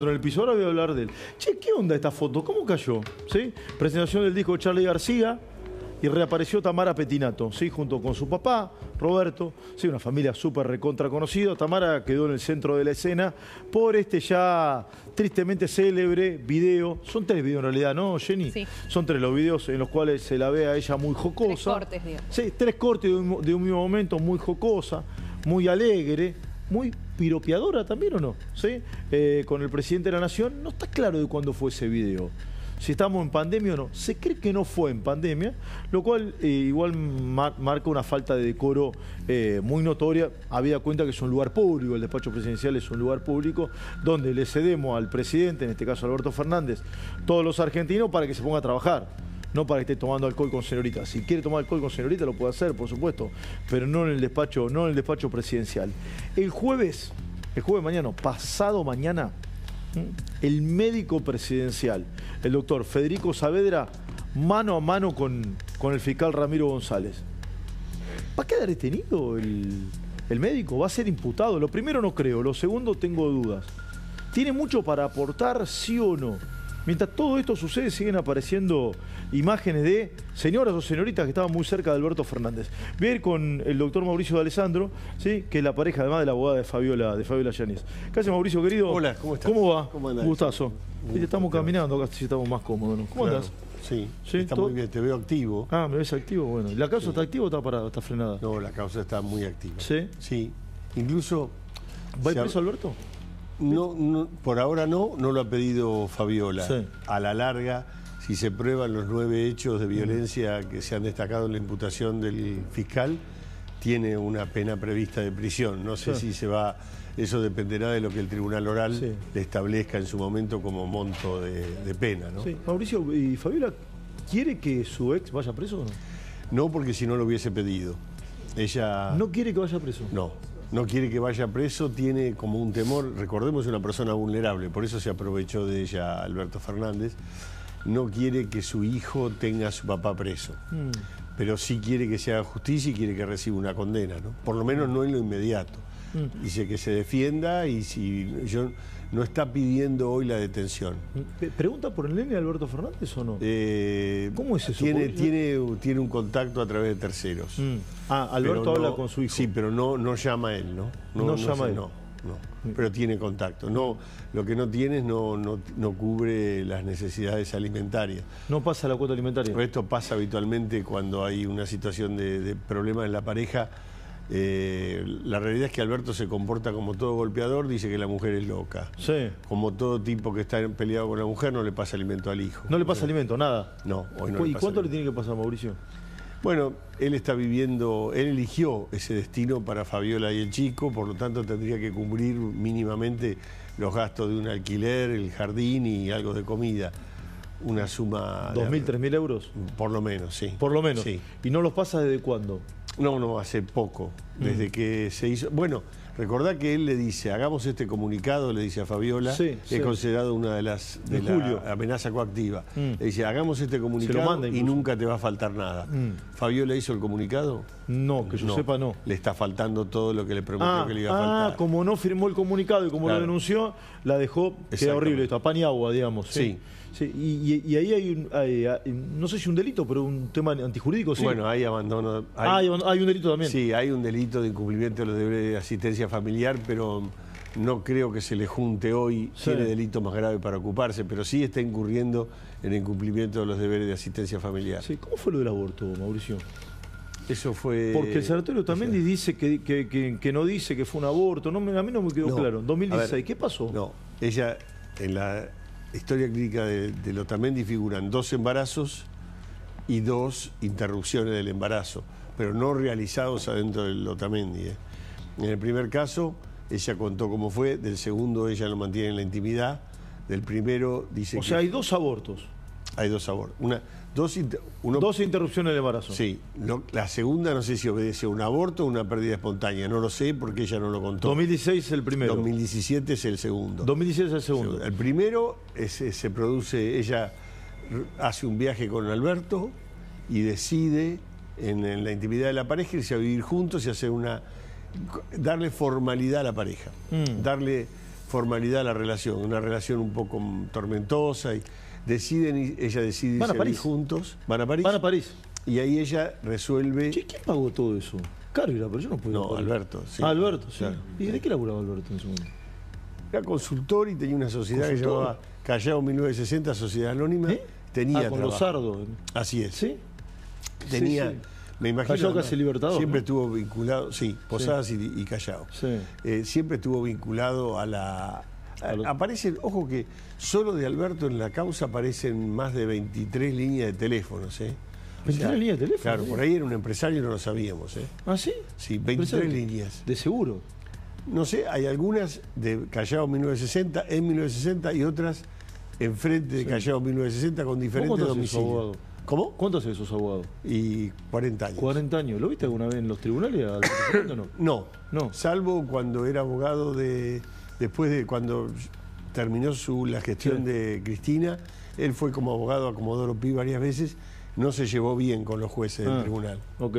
en el piso, ahora voy a hablar de él. Che, ¿qué onda esta foto? ¿Cómo cayó? ¿Sí? Presentación del disco de Charlie García y reapareció Tamara Petinato, ¿sí? Junto con su papá, Roberto, ¿sí? Una familia súper recontra conocida. Tamara quedó en el centro de la escena por este ya tristemente célebre video. Son tres videos en realidad, ¿no, Jenny? Sí. Son tres los videos en los cuales se la ve a ella muy jocosa. Tres cortes, digo. Sí, tres cortes de un, de un mismo momento, muy jocosa, muy alegre, muy piropeadora también o no, ¿sí? Eh, con el presidente de la Nación, no está claro de cuándo fue ese video. Si estamos en pandemia o no. Se cree que no fue en pandemia, lo cual eh, igual mar- marca una falta de decoro eh, muy notoria. Había cuenta que es un lugar público, el despacho presidencial es un lugar público, donde le cedemos al presidente, en este caso Alberto Fernández, todos los argentinos para que se ponga a trabajar no para que esté tomando alcohol con señorita. Si quiere tomar alcohol con señorita lo puede hacer, por supuesto, pero no en el despacho, no en el despacho presidencial. El jueves, el jueves mañana, pasado mañana, el médico presidencial, el doctor Federico Saavedra, mano a mano con, con el fiscal Ramiro González. ¿Va a quedar detenido el, el médico? ¿Va a ser imputado? Lo primero no creo, lo segundo tengo dudas. ¿Tiene mucho para aportar, sí o no? Mientras todo esto sucede, siguen apareciendo imágenes de señoras o señoritas que estaban muy cerca de Alberto Fernández. Voy a ir con el doctor Mauricio de Alessandro, ¿sí? que es la pareja además de la abogada de Fabiola, de Fabiola. ¿Qué hace Mauricio, querido? Hola, ¿cómo estás? ¿Cómo va? ¿Cómo andás? Gustazo. Estamos gusto. caminando acá, si estamos más cómodos. ¿no? ¿Cómo Claro, andás? Sí, Sí, está todo- muy bien, te veo activo. Ah, ¿me ves activo? Bueno. ¿Y ¿La causa está activa o está parada, está frenada? No, la causa está muy activa. ¿Sí? Sí, incluso... ¿Va preso Alberto? No, no, por ahora no, no lo ha pedido Fabiola. Sí. A la larga, si se prueban los nueve hechos de violencia que se han destacado en la imputación del fiscal, tiene una pena prevista de prisión. No sé Sí. si se va, eso dependerá de lo que el tribunal oral Sí. le establezca en su momento como monto de, de pena. ¿no? Sí. Mauricio, ¿y Fabiola quiere que su ex vaya preso o no? no porque si no lo hubiese pedido. Ella... No quiere que vaya preso. No, no quiere que vaya preso, tiene como un temor, recordemos es una persona vulnerable, por eso se aprovechó de ella Alberto Fernández, no quiere que su hijo tenga a su papá preso, Mm. pero sí quiere que se haga justicia y quiere que reciba una condena, ¿no? por lo menos no en lo inmediato. Mm. Dice que se defienda y si yo no está pidiendo hoy la detención. ¿Pregunta por el nene Alberto Fernández o no? Eh, ¿Cómo es eso? Tiene, tiene, tiene un contacto a través de terceros. Mm. Ah, Alberto habla con su hijo. Sí, pero no, no llama a él, ¿no? No llama a él. No, no. Pero tiene contacto. No, lo que no tiene es no, no, no cubre las necesidades alimentarias. No pasa la cuota alimentaria. Pero esto pasa habitualmente cuando hay una situación de, de problema en la pareja. Eh, la realidad es que Alberto se comporta como todo golpeador, dice que la mujer es loca. Sí. Como todo tipo que está peleado con la mujer, no le pasa alimento al hijo. No le pasa alimento, nada. No, hoy no ¿Y le pasa cuánto le tiene que pasar, Mauricio? Bueno, él está viviendo, él eligió ese destino para Fabiola y el chico, por lo tanto tendría que cubrir mínimamente los gastos de un alquiler, el jardín y algo de comida. Una suma... de- ¿2.000, 3.000 euros? Por lo menos, sí. Por lo menos. Sí. ¿Y no los pasa desde cuándo? No, no, hace poco, Mm. desde que se hizo... Bueno, recordá que él le dice, hagamos este comunicado, le dice a Fabiola, Sí, que sí. es considerado una de las de la julio. amenaza coactiva. Mm. Le dice, hagamos este comunicado y nunca te va a faltar nada. Mm. ¿Fabiola hizo el comunicado? No, que yo sepa no. Le está faltando todo lo que le prometió Ah, que le iba a ah, faltar. como no firmó el comunicado y como Claro. lo denunció, la dejó, queda horrible esto, a pan y agua, digamos. Sí. Sí, Y, y- y ahí hay, un, hay- hay- no sé si un delito, pero un tema antijurídico, sí. Bueno, hay abandono. ah, hay, hay un delito también. Sí, hay un delito de incumplimiento de los deberes de asistencia familiar, pero no creo que se le junte hoy. Sí. Tiene delito más grave para ocuparse, pero sí está incurriendo en incumplimiento de los deberes de asistencia familiar. Sí, ¿Cómo fue lo del aborto, Mauricio? Eso fue. Porque el sanatorio también o sea, dice que, que- que- que no dice que fue un aborto. No, a mí no me quedó No. claro. A 2016, ver, ¿qué pasó? No, ella, en la historia clínica de, de Otamendi figuran dos embarazos y dos interrupciones del embarazo, pero no realizados adentro del Otamendi. ¿eh? En el primer caso, ella contó cómo fue, del segundo ella lo mantiene en la intimidad, del primero dice o que sea, hay dos abortos. hay dos abortos. Una, dos, inter- uno, Dos interrupciones del embarazo. Sí, la segunda no sé si obedece a un aborto o una pérdida espontánea, no lo sé porque ella no lo contó. 2016 es el primero. 2017 es el segundo. 2016 es el segundo. El primero es- se produce, ella hace un viaje con Alberto y decide en, en la intimidad de la pareja irse a vivir juntos y hacer una darle formalidad a la pareja, Mm. darle formalidad a la relación, una relación un poco tormentosa y deciden, y- ella decide Van a París. juntos, van a París, Van a París. y ahí ella resuelve, Che, ¿quién pagó todo eso? Caro era, pero yo no puedo. No. Alberto, sí. Ah, Alberto, sí. Claro. ¿Y de qué laburaba Alberto en ese momento? era consultor y tenía una sociedad que llamaba Callao 1960, Sociedad Anónima, ¿Eh? tenía ah, con trabajo. Lozardo. Así es. ¿Sí? tenía, Sí, sí. me imagino, Callao casi Libertador, siempre ¿no? estuvo vinculado, sí, Posadas y, y Callao. Sí. Eh, siempre estuvo vinculado a la... aparecen, ojo que solo de Alberto en la causa aparecen más de 23 líneas de teléfonos. ¿eh? 23 líneas de teléfono, Claro, ¿eh? por ahí era un empresario y no lo sabíamos. ¿eh? ¿Ah, sí? Sí, 23 Impresionante. líneas. De seguro. No sé, hay algunas de Callao 1960, en 1960 y otras enfrente de Callao 1960 con diferentes cuánto hace su domicilios. abogado? ¿Cómo? ¿Cuánto hace esos abogados? Y 40 años. 40 años. ¿Lo viste alguna vez en los tribunales? O no? No, No. Salvo cuando era abogado de. Después de cuando terminó su, la gestión Sí. de Cristina, él fue como abogado a Comodoro Pi varias veces, no se llevó bien con los jueces del Ah, tribunal. Ok,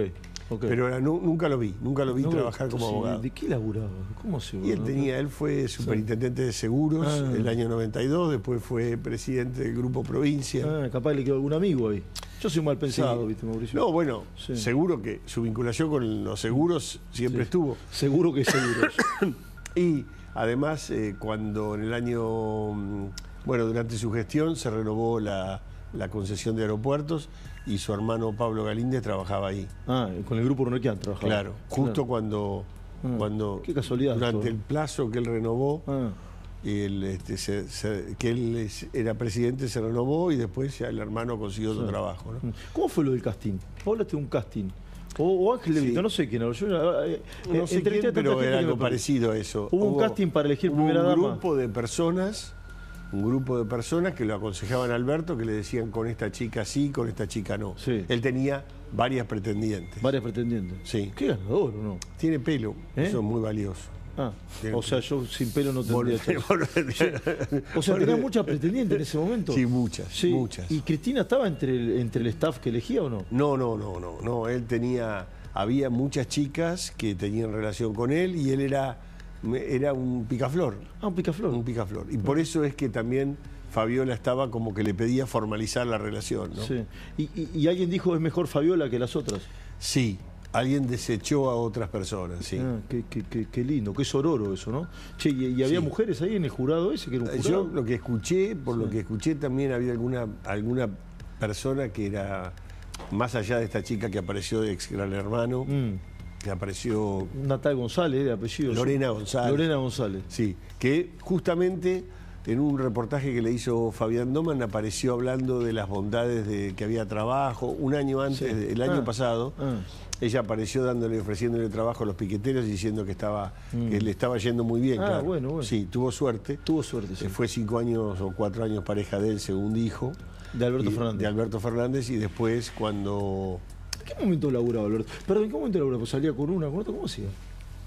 ok. Pero era- nunca lo vi, nunca lo vi No, trabajar como abogado. ¿De qué laburaba? ¿Cómo se Y él tenía, él fue superintendente de seguros Ah. el año 92, después fue presidente del Grupo Provincia. Ah, capaz le quedó algún amigo ahí. Yo soy mal Sí. pensado, ¿viste, Mauricio? No, bueno, Sí. seguro que su vinculación con los seguros siempre Sí. estuvo. Seguro que seguro. Y además, eh, cuando en el año, mm, bueno, durante su gestión se renovó la, la concesión de aeropuertos y su hermano Pablo Galíndez trabajaba ahí. ah, con el grupo Runequian trabajaba. Claro, justo Claro. cuando, Ah, cuando qué casualidad durante el plazo que él renovó, Ah, y él, este, se- se- que él era presidente, se renovó y después ya el hermano consiguió otro Sí. trabajo. ¿no? ¿Cómo fue lo del casting? Hablaste de un casting. O, o Ángel Sí. No sé quién. era. Yo, eh, No eh, sé quién, a tanta pero era algo parecido a eso. Hubo un casting para elegir hubo primera un dama. grupo de personas, un grupo de personas que lo aconsejaban a Alberto, que le decían con esta chica sí, con esta chica no. Sí. Él tenía varias pretendientes. Varias pretendientes. Sí. Qué ganador, ¿o no? Tiene pelo, ¿Eh? eso es muy valioso. Ah, o sea, yo sin pelo no tendría O sea, tenía muchas pretendientes en ese momento. Sí, muchas, Sí. muchas. ¿Y Cristina estaba entre el, entre el staff que elegía o no? No, no, no, no, no. Él tenía, había muchas chicas que tenían relación con él y él era, era un picaflor. Ah, un picaflor. Un picaflor. Y por eso es que también Fabiola estaba como que le pedía formalizar la relación, ¿no? Sí. Y, y- y alguien dijo es mejor Fabiola que las otras. Sí, alguien desechó a otras personas, sí. Ah, qué, qué- qué- qué lindo, qué sororo eso, ¿no? Che, y, y había Sí. mujeres ahí en el jurado ese que era un Yo jurado. lo que escuché, por lo que escuché también había alguna, alguna persona que era, más allá de esta chica que apareció de ex gran hermano, Mm. que apareció Natal González, de apellido. Lorena González. Lorena González. Sí, que justamente en un reportaje que le hizo Fabián Doman apareció hablando de las bondades de que había trabajo. Un año antes, Sí. el año Ah, pasado, ah. ella apareció dándole, ofreciéndole trabajo a los piqueteros y diciendo que estaba, que le estaba yendo muy bien. Ah, claro. bueno, bueno. Sí, tuvo suerte. Tuvo suerte, sí. Eh, Fue cinco años o cuatro años pareja de él, según dijo. De Alberto Y- Fernández. De Alberto Fernández y después cuando ¿En qué momento laburaba Alberto? Perdón, ¿en qué momento laburaba? Pues salía con una, con otra, ¿cómo hacía?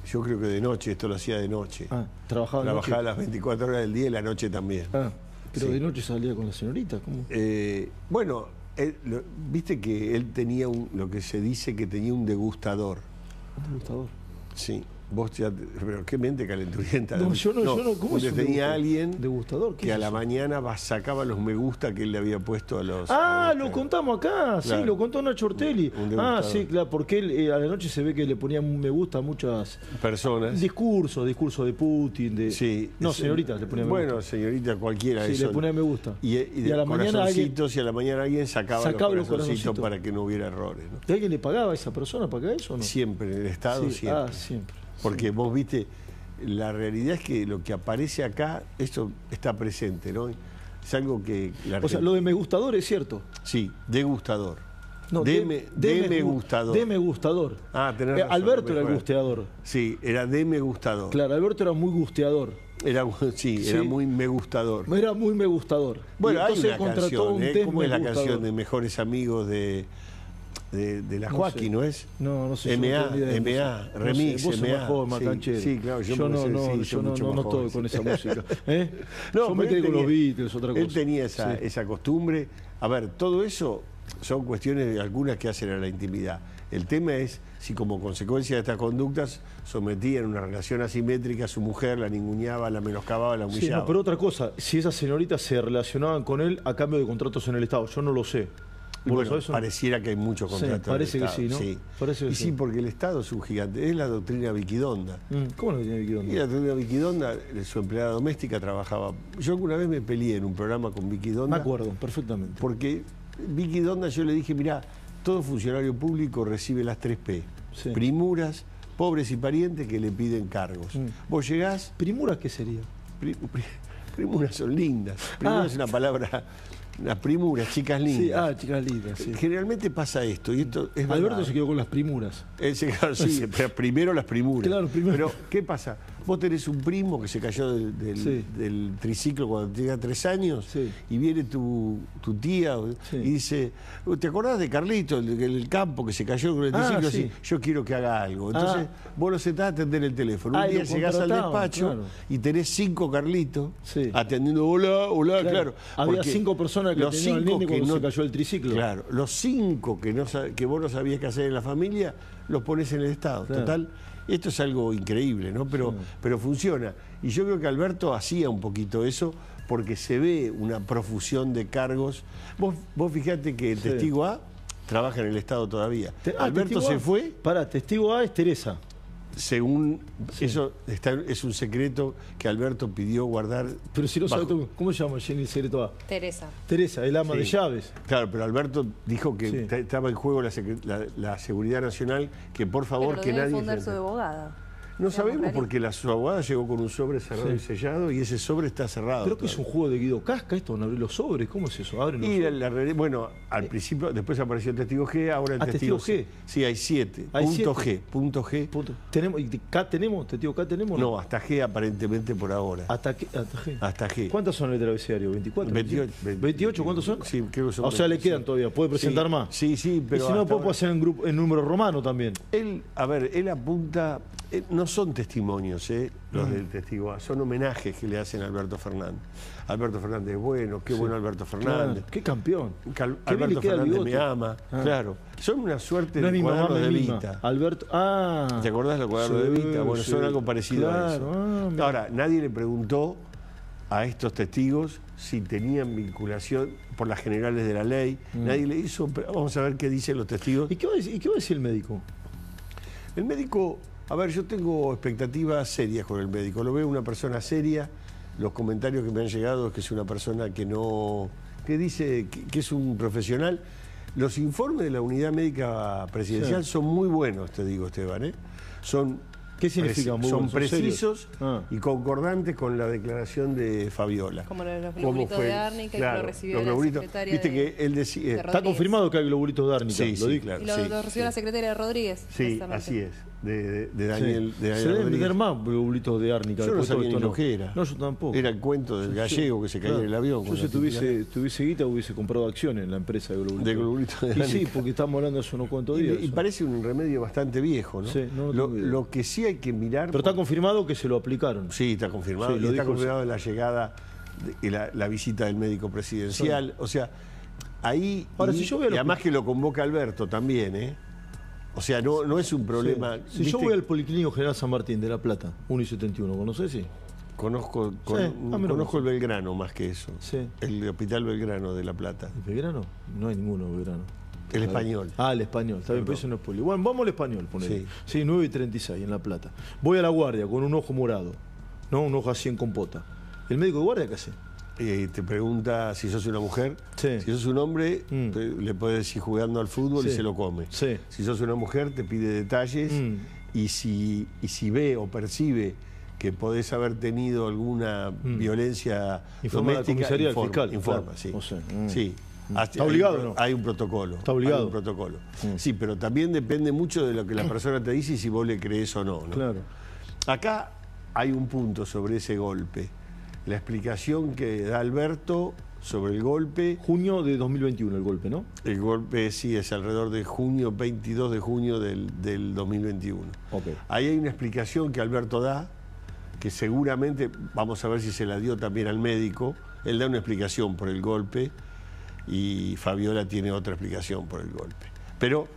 Yo creo que de noche, esto lo hacía de noche. Ah, trabajaba de Trabajaba noche. las 24 horas del día y la noche también. Ah, pero Sí. de noche salía con la señorita, ¿cómo? Eh, bueno, él- lo- viste que él tenía un- lo que se dice que tenía un degustador. Un gustador. Sí. Vos ya, pero qué mente calenturienta. No, yo no, yo no, ¿cómo es tenía alguien ¿Degustador? ¿Qué que es a la mañana sacaba los me gusta que él le había puesto a los. Ah, a lo contamos acá, sí, Claro. lo contó Nacho Ortelli. Un Ah, sí, claro, porque él eh, a la noche se ve que le ponía un me gusta a muchas personas. discursos, discursos de Putin, de Sí. No, señorita, le ponía me Bueno, gusta. señora, cualquiera. Sí, eso. le ponía me gusta. Y, y de Y a la mañana alguien- y a la mañana alguien sacaba, Sacaba los corazoncitos para que no hubiera errores. ¿no? ¿Y alguien le pagaba a esa persona para que haga eso o no? Siempre, en el Estado Sí, siempre. Ah, siempre. Porque vos viste, la realidad es que lo que aparece acá, esto está presente, ¿no? Es algo que la O sea, lo de me gustador es cierto. Sí, degustador. No, deme, de- deme gu- gustador. Deme gustador. Ah, tenés Eh, razón, Alberto era el gusteador. Sí, era deme gustador. Claro, Alberto era muy gusteador. Era, sí, era muy me gustador. Era muy me gustador. Bueno, Y hay entonces una contrató canción, un ¿eh? ¿Cómo es la gustador. canción de Mejores Amigos de, de, de la No Joaquín, sé. no es? No, no sé. MA, de MA, música. No remix, sé, MA. joven, Sí, sí, claro, yo yo no, no, sí, yo no, no, no joven, estoy con sí. esa música. ¿eh? No, yo me quedé con los Beatles, otra cosa. Él tenía esa, Sí. esa costumbre. A ver, todo eso son cuestiones, algunas que hacen a la intimidad. El tema es si como consecuencia de estas conductas sometía en una relación asimétrica a su mujer, la ninguneaba, la menoscababa, la Sí, humillaba. no, pero otra cosa, si esas señoritas se relacionaban con él a cambio de contratos en el Estado, yo no lo sé. Y ¿Vos lo bueno, pareciera que hay muchos Sí, contratos. del parece que sí, ¿no? Parece que y sí. sí, porque el Estado es un gigante. Es la doctrina Viquidonda. Mm, ¿Cómo no tiene Vicky Donda? Y la doctrina Viquidonda, su empleada doméstica trabajaba. Yo alguna vez me peleé en un programa con Vicky Me acuerdo, perfectamente. Porque Vicky Donda yo le dije, mirá, todo funcionario público recibe las tres P. Sí. Primuras, pobres y parientes que le piden cargos. Mm. Vos llegás, ¿Primura qué sería? pri- pri- primuras son lindas. Primura Ah. es una palabra, unas primuras, chicas lindas. Sí, ah, chicas lindas, sí. Generalmente pasa esto, y esto es Alberto se quedó con las primuras. Él se quedó pero primero las primuras. Claro, primero. Pero, ¿qué pasa? Vos tenés un primo que se cayó del, del- Sí. del triciclo cuando tenía tres años Sí. y viene tu, tu tía Sí. y dice, ¿te acordás de Carlito, el del campo que se cayó con el Ah, triciclo? sí. Así, yo quiero que haga algo. Entonces, Ah. vos lo sentás a atender el teléfono. Un Ah, y día llegás al despacho claro. y tenés cinco Carlitos atendiendo, hola, hola, claro. Claro. Había cinco personas que los al cinco que no- se cayó el triciclo. Claro, los cinco que, no, que vos no sabías qué hacer en la familia, los pones en el Estado. Claro. Total, esto es algo increíble, ¿no? Pero, Sí. Pero funciona. Y yo creo que Alberto hacía un poquito eso porque se ve una profusión de cargos. Vos, vos fijate que el Sí. testigo A trabaja en el Estado todavía. Te- ah, Alberto se fue Pará, testigo A es Teresa. según eso está, es un secreto que Alberto pidió guardar. Pero si no bajo- sabes tú, ¿cómo se llama Jenny el secreto A? Teresa. Teresa, el ama Sí. de llaves. Claro, pero Alberto dijo que Sí. estaba en juego la, secre- la- la seguridad nacional, que por favor Pero lo que debe nadie... fundar se- su abogada. No sabemos porque la, su abogada llegó con un sobre cerrado Sí. y sellado y ese sobre está cerrado. Creo que es un juego de Guido Casca esto, a abrir los sobres. ¿Cómo es eso? Abren los Y la- la bueno, al principio, después apareció el testigo G, ahora el Ah, testigo, testigo G. Sí, hay siete. Hay punto siete. G, punto G. Punto. ¿Tenemos, ¿Y K tenemos? ¿Testigo K tenemos? No, hasta G aparentemente por ahora. ¿Hasta, qué? hasta G. Hasta G. ¿Cuántas son en el abecedario? ¿24? 28, 28, ¿cuántos son? Sí, creo que son O sea, le 25. quedan todavía. ¿Puede presentar Sí, más? Sí, sí, pero. y si no, puedo ahora- hacer en, grupo, en número romano también. Él, a ver, él apunta, eh, no son testimonios, eh, los Mm. del testigo A, son homenajes que le hacen a Alberto Fernández. Alberto Fernández es bueno, qué bueno Alberto Fernández. Claro, qué campeón. Cal- Qué Alberto Fernández me ama, Ah. claro. Son una suerte No de mi mamá, cuadernos me de. Vita. Alberto. Ah. ¿Te acordás de los cuadernos Sí, de Vita? Bueno, son algo parecido a eso. ah. Ahora, nadie le preguntó a estos testigos si tenían vinculación por las generales de la ley. Nadie le hizo, vamos a ver qué dicen los testigos. Mm. ¿Y qué, va a decir, ¿Y qué va a decir el médico? El médico, a ver, yo tengo expectativas serias con el médico. Lo veo una persona seria. Los comentarios que me han llegado es que es una persona que no. que dice que, que es un profesional. Los informes de la unidad médica presidencial Sí. son muy buenos, te digo, Esteban. ¿eh? Son. ¿Qué significa muy Son buenos? ¿Son precisos? Ah. y concordantes con la declaración de Fabiola. Como los ¿Cómo globulitos fue? de Árnica y que Claro, lo recibió los la globulitos. secretaria Viste de- que él decía. de Está confirmado que hay globulitos de árnica. Sí, lo sí, claro. Y lo, sí, lo recibió sí. la secretaria de Rodríguez. Sí, así es. De, de- de Sí. Daniel, de Daniel Se deben tener más globulitos de árnica. Yo no sabía ni lo que era. No, yo tampoco. Era el cuento del gallego que se caía en el avión. Yo si tuviese, tuviese guita hubiese comprado acciones en la empresa de globulitos. De globulitos de Y sí, porque estamos hablando hace unos cuantos días. y parece un remedio bastante viejo, ¿no? Sí, no lo que sí hay que mirar. Pero está confirmado que se lo aplicaron. Sí, está confirmado. Sí, y está confirmado la llegada y la, la visita del médico presidencial. O sea, ahí. Ahora, y, si yo al y además que lo convoca Alberto también, ¿eh? O sea, no, no es un problema. Sí. Si yo voy al Policlínico General San Martín de La Plata, 1 y 71, ¿conoces? Sí. Conozco, con- Sí, conozco el Belgrano más que eso. Sí. El Hospital Belgrano de La Plata. ¿El Belgrano? No hay ninguno Belgrano. El español. Ah, el español, está bien, pero eso no es poli. Bueno, vamos al español, ponele. Sí. Sí. 9 y 36 en La Plata. Voy a la guardia con un ojo morado, ¿no? Un ojo así en compota. ¿El médico de guardia qué hace? Eh, te pregunta si sos una mujer. Sí. Si sos un hombre, Mm. te- le puedes ir jugando al fútbol y se lo come. Sí. Si sos una mujer, te pide detalles Mm. y, si, y si ve o percibe que podés haber tenido alguna Mm. violencia doméstica, comisaría del informa, fiscal, informa, claro. sí. O sea. Sí. Hasta- ¿Está hay obligado pro- no? Hay un protocolo. Está obligado. Hay un protocolo. Sí, pero también depende mucho de lo que la persona te dice y si vos le crees o no. ¿no? Claro. Acá hay un punto sobre ese golpe. La explicación que da Alberto sobre el golpe. Junio de 2021 el golpe, ¿no? El golpe sí es alrededor de junio, 22 de junio del, del 2021. Ok. Ahí hay una explicación que Alberto da, que seguramente, vamos a ver si se la dio también al médico. Él da una explicación por el golpe y Fabiola tiene otra explicación por el golpe. Pero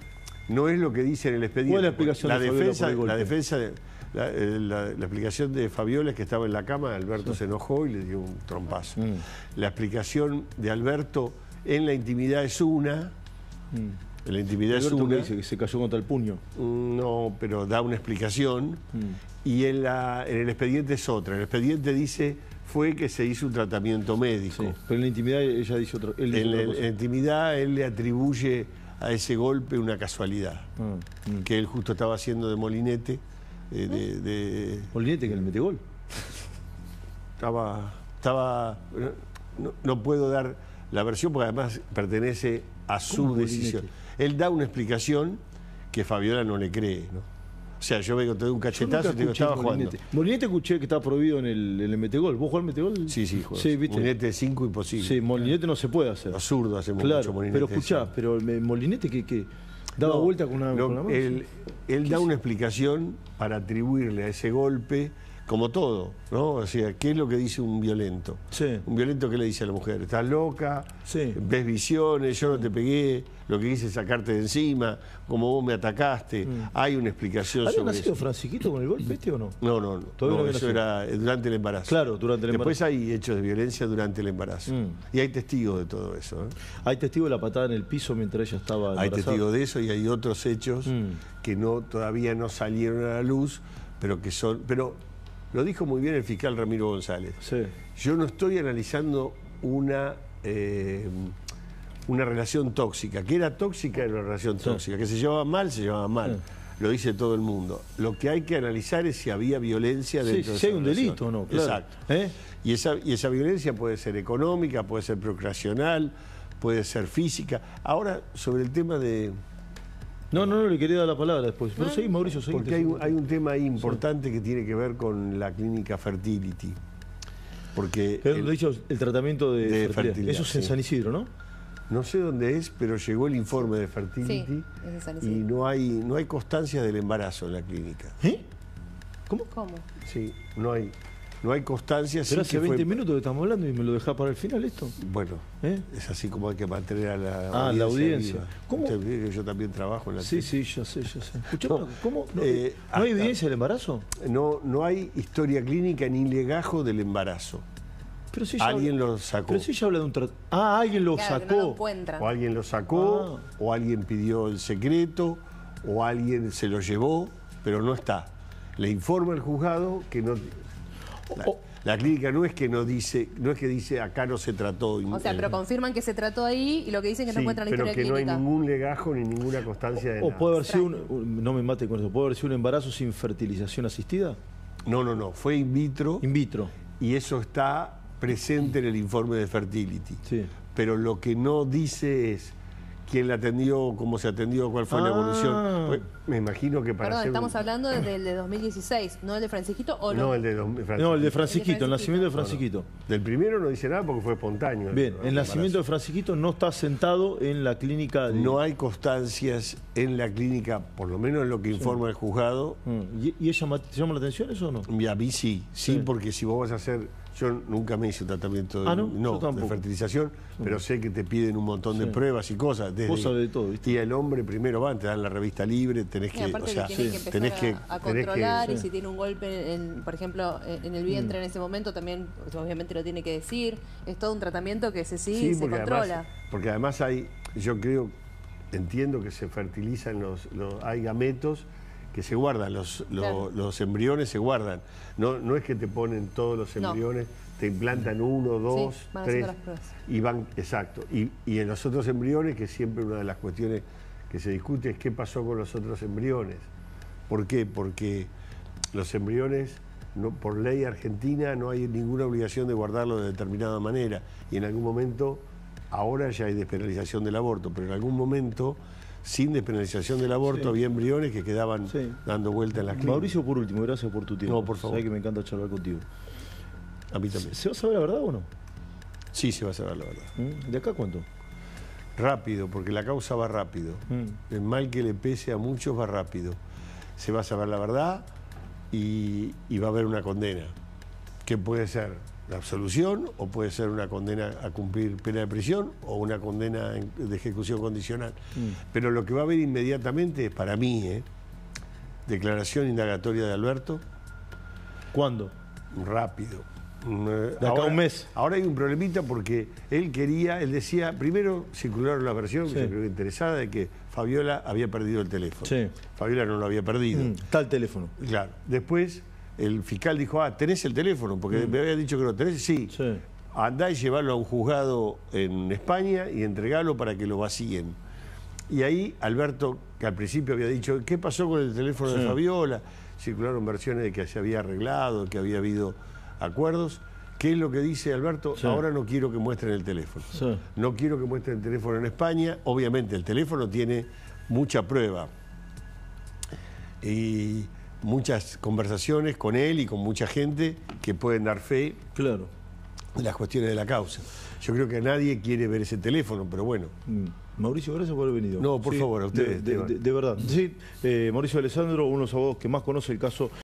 no es lo que dice en el expediente. ¿Cuál es la explicación la de Fabiola defensa, por el golpe? La defensa, de- la, eh, la- la explicación de Fabiola es que estaba en la cama, Alberto se enojó y le dio un trompazo. Mm. La explicación de Alberto en la intimidad es una, en la intimidad es Mm. Alberto una, que dice que se cayó contra el puño. Mm, no, pero da una explicación Mm. y en, la, en el expediente es otra. El expediente dice fue que se hizo un tratamiento médico. Sí, pero en la intimidad ella dice otro. Él dice En, otra cosa. en la intimidad él le atribuye a ese golpe una casualidad, Ah, mm. que él justo estaba haciendo de molinete, de, de- Molinete que le mete gol. estaba, estaba no, no puedo dar la versión porque además pertenece a su ¿Cómo decisión. Molinete? Él da una explicación que Fabiola no le cree, ¿no? O sea, yo vengo, te doy un cachetazo y te digo, estaba jugando. Molinete. Escuché que estaba prohibido en el, en el metegol. ¿Vos jugás al metegol? Sí, sí, juego. Sí, ¿viste? Molinete 5 imposible. Sí, Molinete no se puede hacer. Los zurdos hacemos Claro, mucho molinete. pero escuchá, sí. pero Molinete que, que daba No, vuelta con una, no, con la mano. él, él da una explicación para atribuirle a ese golpe, como todo, ¿no? O sea, ¿qué es lo que dice un violento? Sí. Un violento, ¿qué le dice a la mujer? ¿Estás loca? Sí. ¿Ves visiones? Yo no te pegué, lo que hice es sacarte de encima, como vos me atacaste. Hay una explicación ¿Había sobre nacido eso. Francisquito con el golpe este o no? No, no, no. No no, eso era durante el embarazo. Claro, durante el Después hay hechos de violencia durante el embarazo. Mm. Y hay testigos de todo eso. ¿eh? Hay testigo de la patada en el piso mientras ella estaba Hay embarazada. testigos de eso y hay otros hechos Mm. que no todavía no salieron a la luz, pero que son. Pero lo dijo muy bien el fiscal Ramiro González. Sí. Yo no estoy analizando una. eh, una relación tóxica. Que era tóxica era una relación tóxica. Que se llevaba mal, se llevaba mal. Lo dice todo el mundo. Lo que hay que analizar es si había violencia dentro de si hay un relación. delito o no, claro. Exacto. ¿Eh? Y, esa, y esa violencia puede ser económica, puede ser procreacional, puede ser física. Ahora, sobre el tema de. No, no, no, le quería dar la palabra después. Pero seguí, Mauricio, seguí. Porque hay, un- hay un tema ahí importante que tiene que ver con la clínica Fertility. Porque Pero el- lo dicho, el tratamiento de, de fertilidad. fertilidad, Eso es en. San Isidro, ¿no? no sé dónde es, pero llegó el informe de Fertility Sí, es de San y Isidro. no hay, no hay constancia del embarazo en la clínica. ¿Eh? ¿Cómo? ¿Cómo? Sí, no hay, no hay constancia. Pero hace que fue- 20 minutos que estamos hablando y me lo dejás para el final esto. Bueno, ¿Eh? es así como hay que mantener a la Ah, la audiencia. ¿Cómo? Usted yo también trabajo en la Sí, sí, ya sé, ya sé. Escuchá, No, ¿cómo? ¿No, eh, ¿no hay evidencia del embarazo? No, no hay historia clínica ni legajo del embarazo. Pero si Alguien habla- lo sacó. Pero si ella habla de un tratamiento. Ah, alguien lo Claro, que sacó. no lo encuentran. O alguien lo sacó, Ah. o alguien pidió el secreto, o alguien se lo llevó, pero no está. Le informa el juzgado que no. La, O- la clínica no es que no dice, no es que dice acá no se trató. O sea, eh, pero confirman que se trató ahí y lo que dicen que no encuentran la pero historia que no hay ningún legajo ni ninguna constancia de o nada. puede haber sido un, un- no me mate con eso, puede haber sido un embarazo sin fertilización asistida, No, no, no. Fue in vitro in vitro. y eso está presente en el informe de Fertility. Sí. Pero lo que no dice es quién la atendió, cómo se atendió, cuál fue la Ah. evolución. Pues, me imagino que para Perdón, hacer un- estamos hablando del de 2016, no el de Francisquito o No, el de dos- No, el de Francisquito. El nacimiento de No, no. Francisquito. Del primero no dice nada porque fue espontáneo. Bien, el el nacimiento de. Francisquito no está sentado en la clínica de... No hay constancias en la clínica, por lo menos en lo que informa el juzgado. Mm, ¿Y, y ella te llama la atención eso o no? Y a mí sí, sí, Sí. porque si vos vas a hacer. Yo nunca me hice un tratamiento de, Ah, de fertilización, pero sé que te piden un montón de Sí. pruebas y cosas. desde- Vos sabés de todo, ¿viste? Y el hombre primero van, te dan la revista libre, tenés Y que. aparte o sea, que tienen que sí, empezar tenés que- a, a tenés que- controlar y si tiene un golpe, en, por ejemplo, en el vientre en ese momento también pues, obviamente lo tiene que decir. Es todo un tratamiento que se sigue y se controla. además, porque además hay, yo creo, entiendo que se fertilizan los, los hay gametos que se guardan, los, los, Claro. los embriones se guardan. No, no es que te ponen todos los No. embriones, te implantan uno, dos, van tres, y van, exacto. Y, y en los otros embriones, que siempre una de las cuestiones que se discute es qué pasó con los otros embriones. ¿Por qué? Porque los embriones, no, por ley argentina, no hay ninguna obligación de guardarlo de determinada manera. Y en algún momento, ahora ya hay despenalización del aborto, pero en algún momento, sin despenalización del aborto, Sí. había embriones que quedaban Sí. dando vuelta en las clínicas. Mauricio, por último, gracias por tu tiempo. No, por favor. Sabés que me encanta charlar contigo. A mí también. ¿Se va a saber la verdad o no? Sí, se va a saber la verdad. ¿Mm? ¿De acá cuánto? Rápido, porque la causa va rápido. Mm. El mal que le pese a muchos va rápido. Se va a saber la verdad y, y va a haber una condena. Que puede ser la absolución o puede ser una condena a cumplir pena de prisión o una condena en- de ejecución condicional. Pero lo que va a haber inmediatamente es para mí, ¿eh? declaración indagatoria de Alberto, ¿Cuándo? rápido. Mm, eh, De acá a un mes. Ahora hay un problemita porque él quería, él decía, primero circularon la versión, Sí. que yo creo interesada, de que Fabiola había perdido el teléfono. Sí. Fabiola no lo había perdido. Mm, el teléfono. Claro. Después el fiscal dijo, ah, ¿tenés el teléfono? Porque me había dicho que lo tenés. Sí. Mm. Sí. Andá y llevarlo a un juzgado en España y entregalo para que lo vacíen. Y ahí Alberto, que al principio había dicho, ¿qué pasó con el teléfono de. Fabiola? Circularon versiones de que se había arreglado, que había habido acuerdos. ¿Qué es lo que dice Alberto? Sí. Ahora no quiero que muestren el teléfono. Sí. No quiero que muestren el teléfono en España. Obviamente el teléfono tiene mucha prueba y muchas conversaciones con él y con mucha gente que pueden dar fe Claro. de las cuestiones de la causa. Yo creo que nadie quiere ver ese teléfono, pero bueno. Mm. Mauricio, gracias por haber venido. No, por favor, a ustedes, De, de- Esteban. de- de verdad. Sí, eh, Mauricio Alessandro, uno de los abogados que más conoce el caso